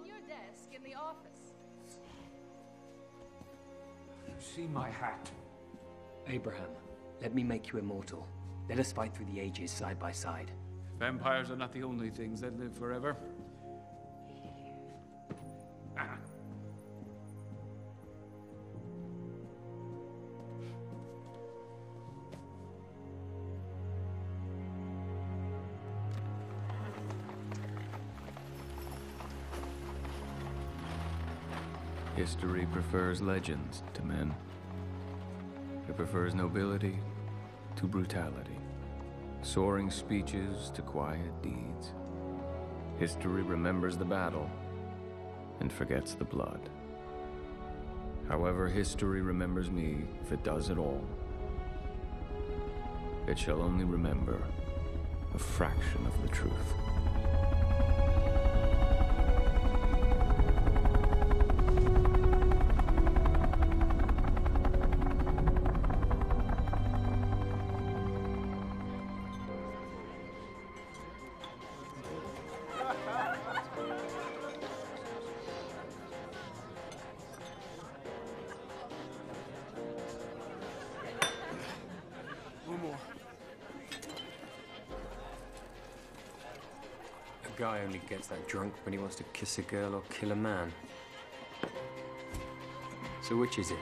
on your desk in the office. You See my hat? Abraham, let me make you immortal. Let us fight through the ages side by side. Vampires are not the only things that live forever. History prefers legends to men. It prefers nobility to brutality, soaring speeches to quiet deeds. History remembers the battle and forgets the blood. However, history remembers me if it does at all. It shall only remember a fraction of the truth. Guy only gets that drunk when he wants to kiss a girl or kill a man. So which is it?